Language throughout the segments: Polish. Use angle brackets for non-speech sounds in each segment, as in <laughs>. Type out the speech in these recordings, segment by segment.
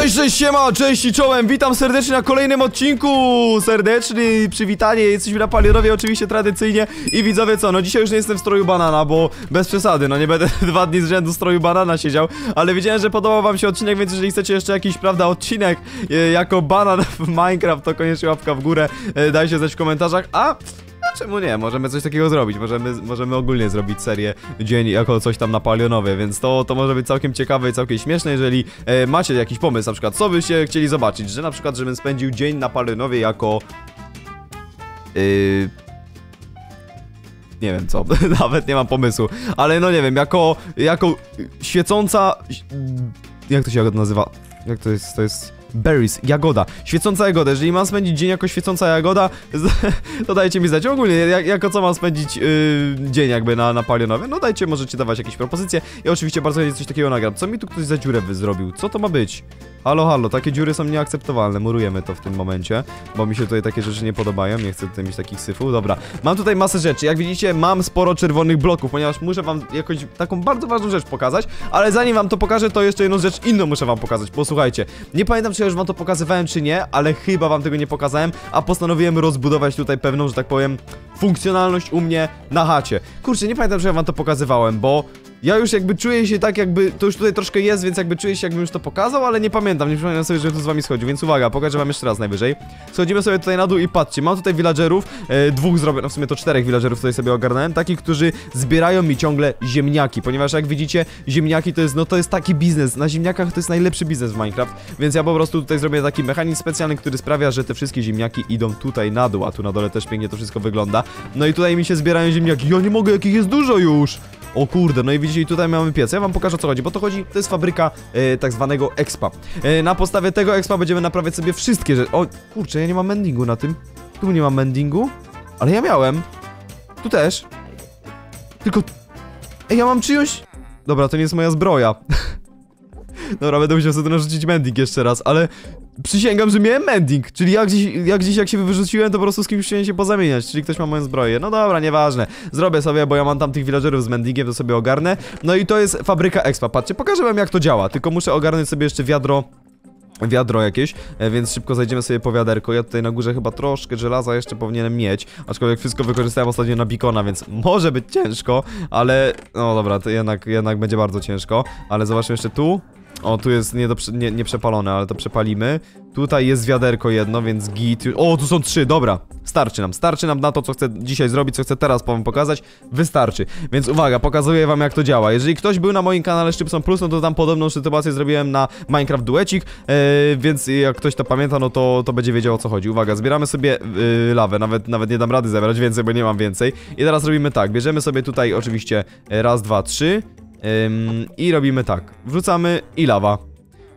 Cześć, cześć, siema, cześć i czołem, witam serdecznie na kolejnym odcinku. Serdeczny, przywitanie, jesteśmy na Palierowie oczywiście tradycyjnie. I widzowie co, no dzisiaj już nie jestem w stroju banana, bo bez przesady, no nie będę <laughs> dwa dni z rzędu w stroju banana siedział Ale widziałem, że podobał wam się odcinek, więc jeżeli chcecie jeszcze jakiś, prawda, odcinek e, jako banan w Minecraft To koniecznie łapka w górę, e, dajcie znać w komentarzach, a... A czemu nie? Możemy coś takiego zrobić. Możemy, możemy ogólnie zrobić serię dzień jako coś tam na palionowie, więc to, to może być całkiem ciekawe i całkiem śmieszne, jeżeli e, macie jakiś pomysł, na przykład co byście chcieli zobaczyć, że na przykład, żebym spędził dzień na palionowie jako... Yy, nie wiem co, <laughs> nawet nie mam pomysłu, ale no nie wiem, jako, jako świecąca, jak to się nazywa, jak to jest, to jest... Berries, jagoda, świecąca jagoda, jeżeli mam spędzić dzień jako świecąca jagoda, <laughs> to dajcie mi znać, ogólnie jak, jako co mam spędzić yy, dzień jakby na, na palionowie, no dajcie, możecie dawać jakieś propozycje, ja oczywiście bardzo chętnie coś takiego nagram, co mi tu ktoś za dziurę zrobił, co to ma być? Halo, halo, takie dziury są nieakceptowalne, murujemy to w tym momencie, bo mi się tutaj takie rzeczy nie podobają, nie chcę tutaj mieć takich syfów, dobra. Mam tutaj masę rzeczy, jak widzicie mam sporo czerwonych bloków, ponieważ muszę wam jakąś taką bardzo ważną rzecz pokazać, ale zanim wam to pokażę, to jeszcze jedną rzecz inną muszę wam pokazać, posłuchajcie. Nie pamiętam, czy ja już wam to pokazywałem, czy nie, ale chyba wam tego nie pokazałem, a postanowiłem rozbudować tutaj pewną, że tak powiem, funkcjonalność u mnie na chacie. Kurczę, nie pamiętam, czy ja wam to pokazywałem, bo ja już jakby czuję się tak jakby, to już tutaj troszkę jest, więc jakby czuję się jakbym już to pokazał, ale nie pamiętam, nie przypominam sobie, że tu z wami schodzi, więc uwaga, pokażę wam jeszcze raz najwyżej. Schodzimy sobie tutaj na dół i patrzcie, mam tutaj villagerów, e, dwóch zrobię, no w sumie to czterech villagerów tutaj sobie ogarnąłem, takich, którzy zbierają mi ciągle ziemniaki, ponieważ jak widzicie, ziemniaki to jest, no to jest taki biznes, na ziemniakach to jest najlepszy biznes w Minecraft, więc ja po prostu tutaj zrobię taki mechanizm specjalny, który sprawia, że te wszystkie ziemniaki idą tutaj na dół, a tu na dole też pięknie to wszystko wygląda. No i tutaj mi się zbierają ziemniaki, ja nie mogę, jakich jest dużo już! O kurde, no i widzicie, tutaj mamy piec. Ja wam pokażę o co chodzi, bo to chodzi, to jest fabryka e, tak zwanego expa. E, na podstawie tego expa będziemy naprawiać sobie wszystkie rzeczy. O, kurczę, ja nie mam mendingu na tym. Tu nie mam mendingu, ale ja miałem. Tu też. Tylko... Ej, ja mam czyjąś... Dobra, to nie jest moja zbroja. <laughs> Dobra, będę musiał sobie narzucić mending jeszcze raz, ale przysięgam, że miałem mending, czyli ja gdzieś, gdzieś jak się wyrzuciłem, to po prostu z kimś chciałem się pozamieniać, czyli ktoś ma moją zbroję. No dobra, nieważne. Zrobię sobie, bo ja mam tam tych villagerów z mendingiem, to sobie ogarnę. No i to jest fabryka expa, patrzcie, pokażę wam jak to działa, tylko muszę ogarnąć sobie jeszcze wiadro wiadro jakieś, e, więc szybko zajdziemy sobie po wiaderko. Ja tutaj na górze chyba troszkę żelaza jeszcze powinienem mieć, aczkolwiek wszystko wykorzystałem ostatnio na bikona, więc może być ciężko, ale no dobra, to jednak, jednak będzie bardzo ciężko, ale zobaczmy jeszcze tu. O, tu jest nie, nie, nie przepalone, ale to przepalimy. Tutaj jest wiaderko jedno, więc git. O, tu są trzy, dobra. Starczy nam, starczy nam na to, co chcę dzisiaj zrobić, co chcę teraz wam pokazać. Wystarczy. Więc uwaga, pokazuję wam jak to działa. Jeżeli ktoś był na moim kanale Szczypson Plus, no to tam podobną sytuację zrobiłem na Minecraft Duecik, yy, więc jak ktoś to pamięta, no to, to będzie wiedział o co chodzi. Uwaga, zbieramy sobie yy, lawę, nawet, nawet nie dam rady zebrać więcej, bo nie mam więcej. I teraz robimy tak, bierzemy sobie tutaj oczywiście raz, dwa, trzy, Ym, I robimy tak. Wrzucamy i lawa.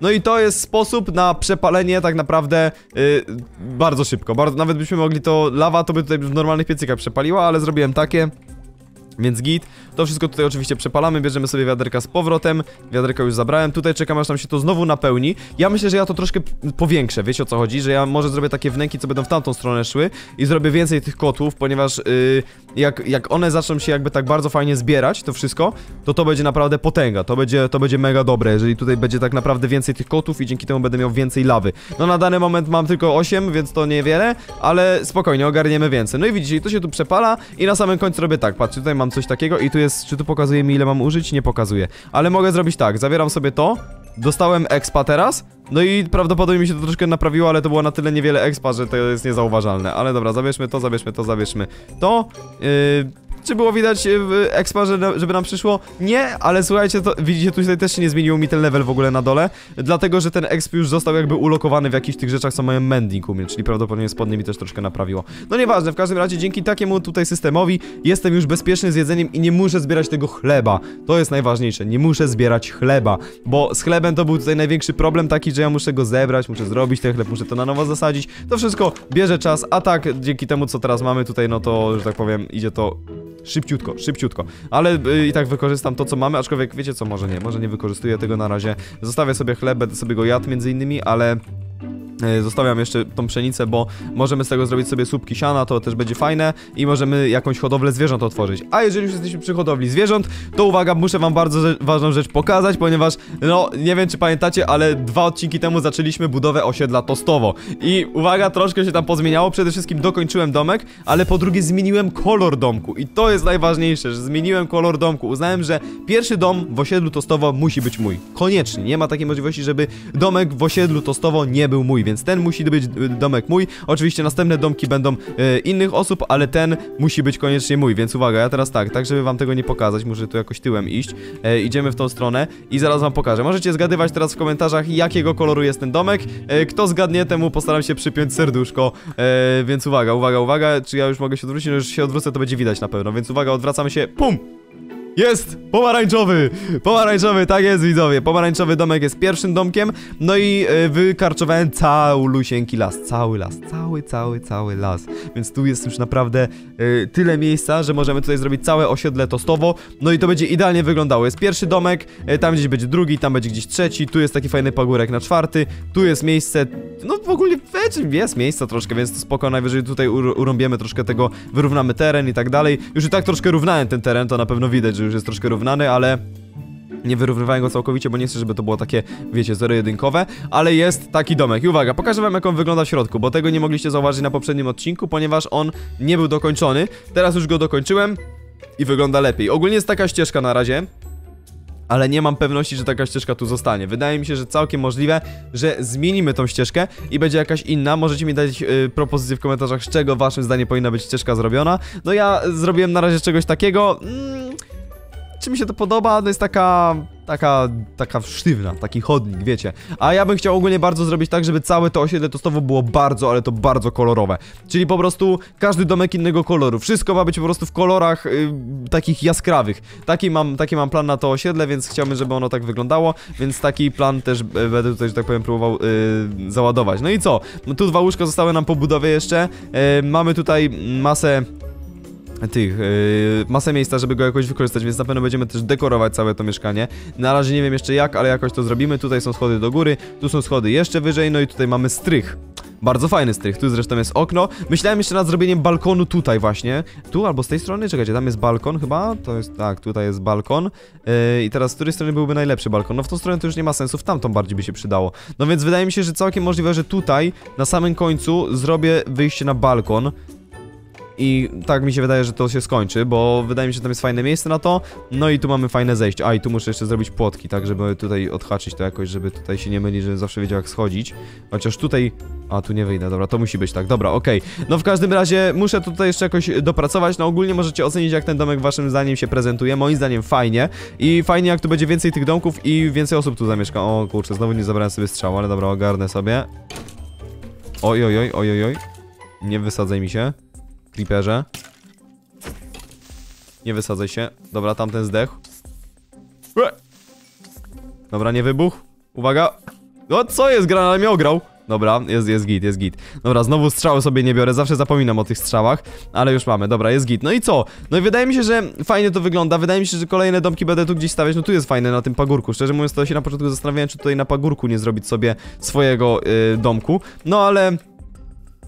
No i to jest sposób na przepalenie tak naprawdę yy, bardzo szybko. Bardzo, nawet byśmy mogli to... Lawa to by tutaj w normalnych piecykach przepaliła, ale zrobiłem takie. Więc git. To wszystko tutaj oczywiście przepalamy, bierzemy sobie wiaderka z powrotem. Wiaderka już zabrałem. Tutaj czekam aż nam się to znowu napełni. Ja myślę, że ja to troszkę powiększę, wiecie o co chodzi? Że ja może zrobię takie wnęki, co będą w tamtą stronę szły i zrobię więcej tych kotłów, ponieważ yy, jak, jak one zaczną się jakby tak bardzo fajnie zbierać, to wszystko, to to będzie naprawdę potęga. To będzie, to będzie mega dobre, jeżeli tutaj będzie tak naprawdę więcej tych kotów i dzięki temu będę miał więcej lawy. No na dany moment mam tylko 8, więc to niewiele, ale spokojnie, ogarniemy więcej. No i widzicie, to się tu przepala i na samym końcu robię tak, patrzcie, tutaj mam mam coś takiego i tu jest, czy tu pokazuje mi ile mam użyć? Nie pokazuje. Ale mogę zrobić tak, zabieram sobie to, dostałem expa teraz, no i prawdopodobnie mi się to troszkę naprawiło, ale to było na tyle niewiele expa, że to jest niezauważalne. Ale dobra, zabierzmy to, zabierzmy to, zabierzmy to. Yy, czy było widać e, w expa, żeby nam przyszło? Nie, ale słuchajcie, to widzicie, tutaj też się nie zmieniło mi ten level w ogóle na dole, dlatego, że ten exp już został jakby ulokowany w jakichś tych rzeczach, co mają mending u mnie, czyli prawdopodobnie spodnie mi też troszkę naprawiło. No nieważne, w każdym razie dzięki takiemu tutaj systemowi jestem już bezpieczny z jedzeniem i nie muszę zbierać tego chleba. To jest najważniejsze, nie muszę zbierać chleba, bo z chlebem to był tutaj największy problem taki, że ja muszę go zebrać, muszę zrobić ten chleb, muszę to na nowo zasadzić. To wszystko bierze czas, a tak dzięki temu, co teraz mamy tutaj, no to, że tak powiem, idzie to Szybciutko, szybciutko. Ale y, i tak wykorzystam to, co mamy, aczkolwiek wiecie co, może nie, może nie wykorzystuję tego na razie. Zostawię sobie chleb, będę sobie go jadł między innymi, ale Zostawiam jeszcze tą pszenicę, bo możemy z tego zrobić sobie słupki siana, to też będzie fajne i możemy jakąś hodowlę zwierząt otworzyć. A jeżeli już jesteśmy przy hodowli zwierząt, to uwaga, muszę wam bardzo ze- ważną rzecz pokazać, ponieważ, no, nie wiem czy pamiętacie, ale dwa odcinki temu zaczęliśmy budowę osiedla Tostowo. I uwaga, troszkę się tam pozmieniało, przede wszystkim dokończyłem domek, ale po drugie zmieniłem kolor domku i to jest najważniejsze, że zmieniłem kolor domku. Uznałem, że pierwszy dom w osiedlu Tostowo musi być mój. Koniecznie, nie ma takiej możliwości, żeby domek w osiedlu Tostowo nie był mój, więc ten musi być y, domek mój. Oczywiście następne domki będą y, innych osób, ale ten musi być koniecznie mój, więc uwaga, ja teraz tak, tak żeby wam tego nie pokazać, muszę tu jakoś tyłem iść. E, idziemy w tą stronę i zaraz wam pokażę. Możecie zgadywać teraz w komentarzach, jakiego koloru jest ten domek. E, kto zgadnie, temu postaram się przypiąć serduszko. E, więc uwaga, uwaga, uwaga. Czy ja już mogę się odwrócić? No już się odwrócę, to będzie widać na pewno. Więc uwaga, odwracamy się. Pum! Jest! Pomarańczowy! Pomarańczowy, tak jest widzowie. Pomarańczowy domek jest pierwszym domkiem. No i e, wykarczowałem całulusieńki las. Cały las. Cały, cały, cały las. Więc tu jest już naprawdę e, tyle miejsca, że możemy tutaj zrobić całe osiedle tostowo. No i to będzie idealnie wyglądało. Jest pierwszy domek, e, tam gdzieś będzie drugi, tam będzie gdzieś trzeci. Tu jest taki fajny pagórek na czwarty. Tu jest miejsce. No w ogóle jest miejsca troszkę, więc to spoko. Najwyżej tutaj ur urąbiemy troszkę tego, wyrównamy teren i tak dalej. Już i tak troszkę równałem ten teren, to na pewno widać, że już jest troszkę równany, ale nie wyrównywałem go całkowicie, bo nie chcę, żeby to było takie, wiecie, zero-jedynkowe, ale jest taki domek. I uwaga, pokażę wam jak on wygląda w środku, bo tego nie mogliście zauważyć na poprzednim odcinku, ponieważ on nie był dokończony. Teraz już go dokończyłem i wygląda lepiej. Ogólnie jest taka ścieżka na razie, ale nie mam pewności, że taka ścieżka tu zostanie. Wydaje mi się, że całkiem możliwe, że zmienimy tą ścieżkę i będzie jakaś inna. Możecie mi dać y, propozycje w komentarzach, z czego waszym zdaniem powinna być ścieżka zrobiona. No ja zrobiłem na razie czegoś takiego. Mm, czy mi się to podoba? No jest taka... Taka, taka sztywna, taki chodnik, wiecie. A ja bym chciał ogólnie bardzo zrobić tak, żeby całe to osiedle tostowo było bardzo, ale to bardzo kolorowe. Czyli po prostu każdy domek innego koloru. Wszystko ma być po prostu w kolorach y, takich jaskrawych. Taki mam, taki mam plan na to osiedle, więc chciałbym, żeby ono tak wyglądało, więc taki plan też e, będę tutaj, że tak powiem, próbował y, załadować. No i co? Tu dwa łóżka zostały nam po budowie jeszcze. E, mamy tutaj masę tych, yy, masę miejsca, żeby go jakoś wykorzystać, więc na pewno będziemy też dekorować całe to mieszkanie. Na razie nie wiem jeszcze jak, ale jakoś to zrobimy. Tutaj są schody do góry, tu są schody jeszcze wyżej, no i tutaj mamy strych. Bardzo fajny strych, tu zresztą jest okno. Myślałem jeszcze nad zrobieniem balkonu tutaj właśnie. Tu albo z tej strony, czekajcie, tam jest balkon chyba, to jest, tak, tutaj jest balkon. Yy, I teraz z której strony byłby najlepszy balkon? No w tą stronę to już nie ma sensu, w tamtą bardziej by się przydało. No więc wydaje mi się, że całkiem możliwe, że tutaj, na samym końcu, zrobię wyjście na balkon. I tak mi się wydaje, że to się skończy, bo wydaje mi się, że tam jest fajne miejsce na to. No i tu mamy fajne zejście. A i tu muszę jeszcze zrobić płotki, tak żeby tutaj odhaczyć to jakoś, żeby tutaj się nie myli, żeby zawsze wiedział jak schodzić. Chociaż tutaj... A, tu nie wyjdę, dobra, to musi być tak, dobra, okej. No w każdym razie muszę tutaj jeszcze jakoś dopracować. No ogólnie możecie ocenić jak ten domek waszym zdaniem się prezentuje. Moim zdaniem fajnie. I fajnie jak tu będzie więcej tych domków i więcej osób tu zamieszka. O kurczę, znowu nie zabrałem sobie strzału, ale dobra, ogarnę sobie. Oj, oj, oj, oj, oj, oj. Nie wysadzaj mi się. Creeperze. Nie wysadzaj się. Dobra, tamten zdechł. Dobra, nie wybuch. Uwaga. No co jest grana, ale mnie ograł. Dobra, jest, jest git, jest git. Dobra, znowu strzały sobie nie biorę, zawsze zapominam o tych strzałach, ale już mamy, dobra, jest git. No i co? No i wydaje mi się, że fajnie to wygląda, wydaje mi się, że kolejne domki będę tu gdzieś stawiać, no tu jest fajne na tym pagórku. Szczerze mówiąc, to się na początku zastanawiałem, czy tutaj na pagórku nie zrobić sobie swojego y, domku, no ale...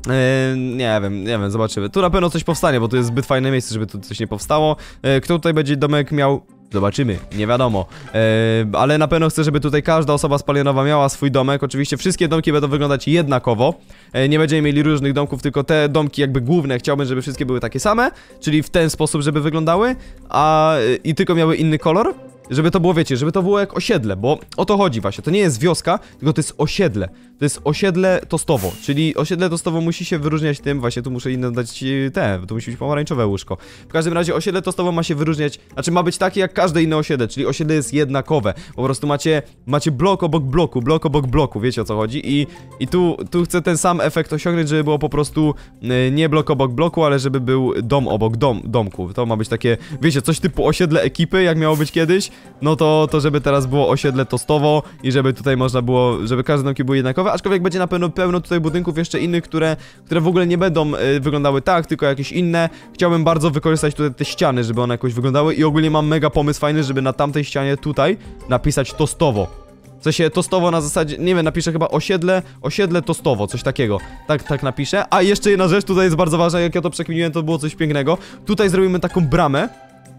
Yy, nie wiem, nie wiem, zobaczymy. Tu na pewno coś powstanie, bo tu jest zbyt fajne miejsce, żeby tu coś nie powstało. Yy, kto tutaj będzie domek miał? Zobaczymy, nie wiadomo. Yy, ale na pewno chcę, żeby tutaj każda osoba spalionowa miała swój domek. Oczywiście wszystkie domki będą wyglądać jednakowo. Yy, nie będziemy mieli różnych domków, tylko te domki jakby główne chciałbym, żeby wszystkie były takie same, czyli w ten sposób, żeby wyglądały, a yy, i tylko miały inny kolor. Żeby to było, wiecie, żeby to było jak osiedle, bo o to chodzi właśnie. To nie jest wioska, tylko to jest osiedle. To jest osiedle tostowo, czyli osiedle tostowo musi się wyróżniać tym, właśnie tu muszę inne dać e, te, to musi być pomarańczowe łóżko. W każdym razie osiedle tostowo ma się wyróżniać, znaczy ma być takie jak każde inne osiedle, czyli osiedle jest jednakowe. Po prostu macie, macie blok obok bloku, blok obok bloku, wiecie o co chodzi i, i tu, tu chcę ten sam efekt osiągnąć, żeby było po prostu e, nie blok obok bloku, ale żeby był dom obok dom, domku. To ma być takie, wiecie, coś typu osiedle ekipy, jak miało być kiedyś, no to, to żeby teraz było osiedle tostowo i żeby tutaj można było, żeby każde domki były jednakowe, aczkolwiek będzie na pewno pełno tutaj budynków jeszcze innych, które, które w ogóle nie będą y, wyglądały tak, tylko jakieś inne. Chciałbym bardzo wykorzystać tutaj te ściany, żeby one jakoś wyglądały i ogólnie mam mega pomysł fajny, żeby na tamtej ścianie tutaj napisać tostowo. W sensie tostowo na zasadzie, nie wiem, napiszę chyba osiedle, osiedle tostowo, coś takiego. Tak, tak napiszę. A jeszcze jedna rzecz tutaj jest bardzo ważna, jak ja to przekminiłem, to było coś pięknego. Tutaj zrobimy taką bramę,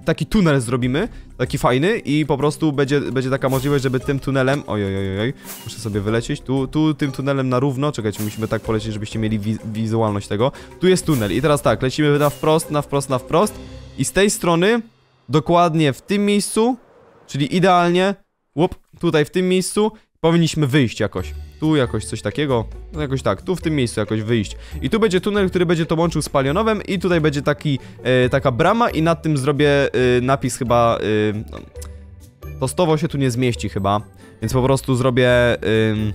taki tunel zrobimy, taki fajny i po prostu będzie, będzie taka możliwość, żeby tym tunelem, oj, oj, muszę sobie wylecieć, tu, tu tym tunelem na równo, czekajcie, musimy tak polecieć, żebyście mieli wi wizualność tego. Tu jest tunel i teraz tak, lecimy na wprost, na wprost, na wprost i z tej strony, dokładnie w tym miejscu, czyli idealnie, łup, tutaj w tym miejscu, powinniśmy wyjść jakoś. Tu jakoś coś takiego, no jakoś tak, tu w tym miejscu jakoś wyjść. I tu będzie tunel, który będzie to łączył z palionowem i tutaj będzie taki, e, taka brama i nad tym zrobię e, napis chyba, e, no, tostowo się tu nie zmieści chyba, więc po prostu zrobię... Yy,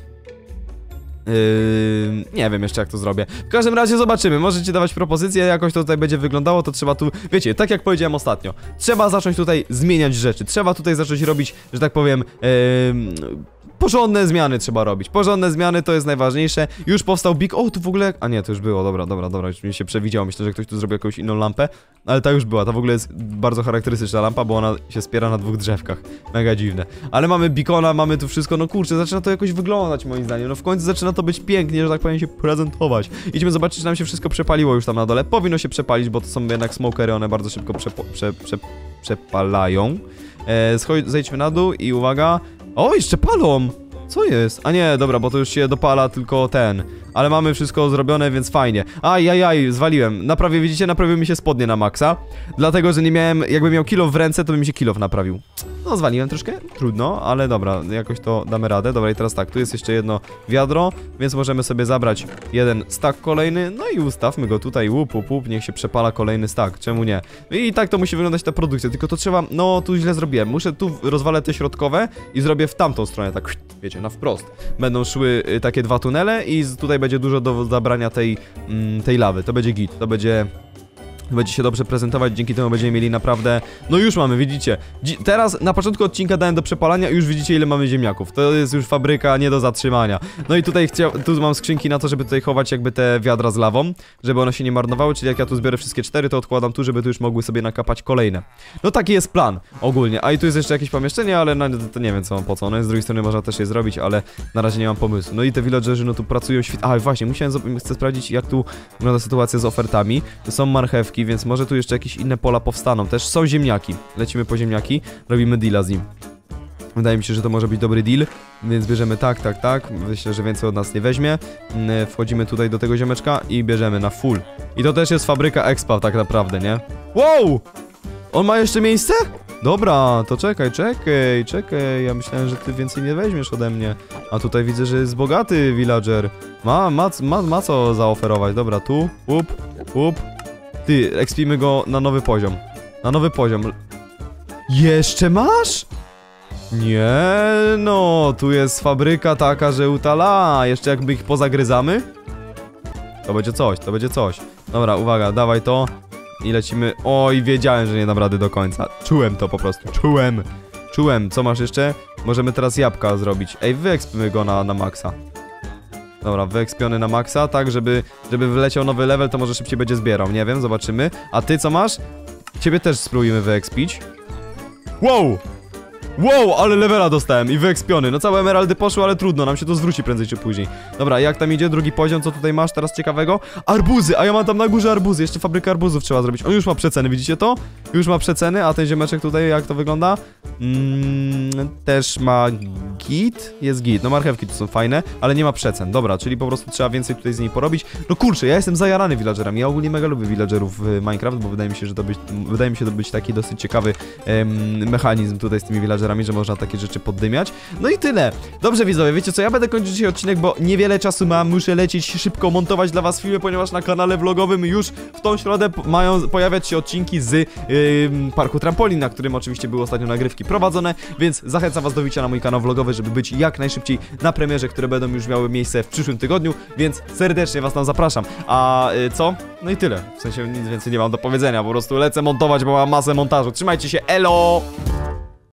nie wiem jeszcze jak to zrobię. W każdym razie zobaczymy. Możecie dawać propozycje, jakoś to tutaj będzie wyglądało, to trzeba tu, wiecie, tak jak powiedziałem ostatnio, trzeba zacząć tutaj zmieniać rzeczy. Trzeba tutaj zacząć robić, że tak powiem, yy, porządne zmiany trzeba robić. Porządne zmiany to jest najważniejsze. Już powstał Big. O, tu w ogóle. A nie, to już było. Dobra, dobra, dobra. Już mi się przewidziało. Myślę, że ktoś tu zrobił jakąś inną lampę. Ale ta już była. Ta w ogóle jest bardzo charakterystyczna lampa, bo ona się spiera na dwóch drzewkach. Mega dziwne. Ale mamy beacona, mamy tu wszystko. No kurczę, zaczyna to jakoś wyglądać moim zdaniem. No w końcu zaczyna to być pięknie, że tak powiem się prezentować. Idźmy zobaczyć, czy nam się wszystko przepaliło już tam na dole. Powinno się przepalić, bo to są jednak smokery, one bardzo szybko prze, prze, przepalają. E, zejdźmy na dół i uwaga. O, jeszcze palą! Co jest? A nie, dobra, bo to już się dopala tylko ten. Ale mamy wszystko zrobione, więc fajnie. Ajajaj, zwaliłem. Naprawię, widzicie, naprawiły mi się spodnie na maksa. Dlatego, że nie miałem, jakbym miał kilo w ręce, to by mi się kilo naprawił. No, zwaliłem troszkę, trudno, ale dobra, jakoś to damy radę. Dobra, i teraz tak, tu jest jeszcze jedno wiadro, więc możemy sobie zabrać jeden stack kolejny, no i ustawmy go tutaj, łup, łup, łup, niech się przepala kolejny stack, czemu nie? I tak to musi wyglądać ta produkcja, tylko to trzeba, no, tu źle zrobiłem. Muszę tu rozwalę te środkowe i zrobię w tamtą stronę, tak, wiecie, na wprost. Będą szły y, takie dwa tunele i tutaj będzie dużo do zabrania tej, mm, tej lawy, to będzie git, to będzie... Będzie się dobrze prezentować, dzięki temu będziemy mieli naprawdę... No już mamy, widzicie. Dzi teraz na początku odcinka dałem do przepalania i już widzicie ile mamy ziemniaków. To jest już fabryka nie do zatrzymania. No i tutaj chciał, tu mam skrzynki na to, żeby tutaj chować jakby te wiadra z lawą, żeby one się nie marnowały, czyli jak ja tu zbiorę wszystkie cztery, to odkładam tu, żeby tu już mogły sobie nakapać kolejne. No taki jest plan ogólnie. A i tu jest jeszcze jakieś pomieszczenie, ale no, to nie wiem co, po co. No z drugiej strony można też je zrobić, ale na razie nie mam pomysłu. No i te villagerzy no tu pracują świt... A właśnie, musiałem, chcę sprawdzić jak tu wygląda sytuacja z ofertami. Są marchewki, więc może tu jeszcze jakieś inne pola powstaną. Też są ziemniaki. Lecimy po ziemniaki, robimy deala z nim. Wydaje mi się, że to może być dobry deal, więc bierzemy tak, tak, tak. Myślę, że więcej od nas nie weźmie. Mm, Wchodzimy tutaj do tego ziomeczka i bierzemy na full. I to też jest fabryka Expa tak naprawdę, nie? Wow! On ma jeszcze miejsce? Dobra, to czekaj, czekaj, czekaj. Ja myślałem, że ty więcej nie weźmiesz ode mnie. A tutaj widzę, że jest bogaty villager. Ma, ma, ma, ma co zaoferować. Dobra, tu, up, up. Ty, ekspimy go na nowy poziom. Na nowy poziom. Jeszcze masz? Nie, no, tu jest fabryka taka, że utala. Jeszcze jakby ich pozagryzamy? To będzie coś, to będzie coś. Dobra, uwaga, dawaj to. I lecimy. Oj, wiedziałem, że nie dam rady do końca. Czułem to po prostu, czułem. Czułem, co masz jeszcze? Możemy teraz jabłka zrobić. Ej, wyekspimy go na, na maksa. Dobra, wyekspiony na maksa, tak, żeby, żeby wyleciał nowy level, to może szybciej będzie zbierał. Nie wiem, zobaczymy. A ty co masz? Ciebie też spróbujemy wyekspić. Wow! Wow, ale levela dostałem i wyekspiony. No całe emeraldy poszły, ale trudno, nam się to zwróci prędzej czy później. Dobra, jak tam idzie drugi poziom, co tutaj masz teraz ciekawego? Arbuzy, a ja mam tam na górze arbuzy, jeszcze fabrykę arbuzów trzeba zrobić. On już ma przeceny, widzicie to? Już ma przeceny, a ten ziomeczek tutaj, jak to wygląda? Mm, też ma git? Jest git, no marchewki tu są fajne, ale nie ma przecen. Dobra, czyli po prostu trzeba więcej tutaj z nimi porobić. No kurczę, ja jestem zajarany villagerami, ja ogólnie mega lubię villagerów w Minecraft, bo wydaje mi się, że to być, wydaje mi się to być taki dosyć ciekawy em, mechanizm tutaj z tymi villagerami, że można takie rzeczy poddymiać. No i tyle. Dobrze widzowie, wiecie co, ja będę kończyć dzisiaj odcinek, bo niewiele czasu mam, muszę lecieć szybko montować dla was filmy, ponieważ na kanale vlogowym już w tą środę mają pojawiać się odcinki z ym, parku trampolin, na którym oczywiście były ostatnio nagrywki prowadzone, więc zachęcam was do bicia na mój kanał vlogowy, żeby być jak najszybciej na premierze, które będą już miały miejsce w przyszłym tygodniu, więc serdecznie was tam zapraszam. A y, co? No i tyle. W sensie nic więcej nie mam do powiedzenia, po prostu lecę montować, bo mam masę montażu. Trzymajcie się, elo!